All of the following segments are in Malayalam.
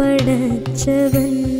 படைச்சவன்.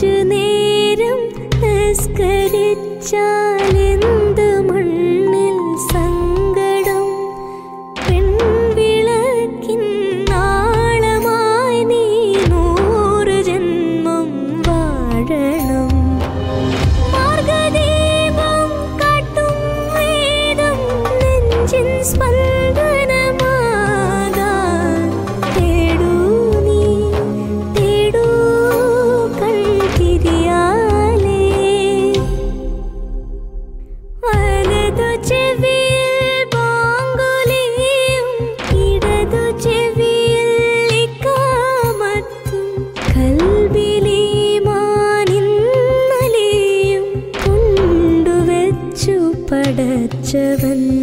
അഞ്ചു നേരം നമസ്കരിച്ചാൽ ராஜவன்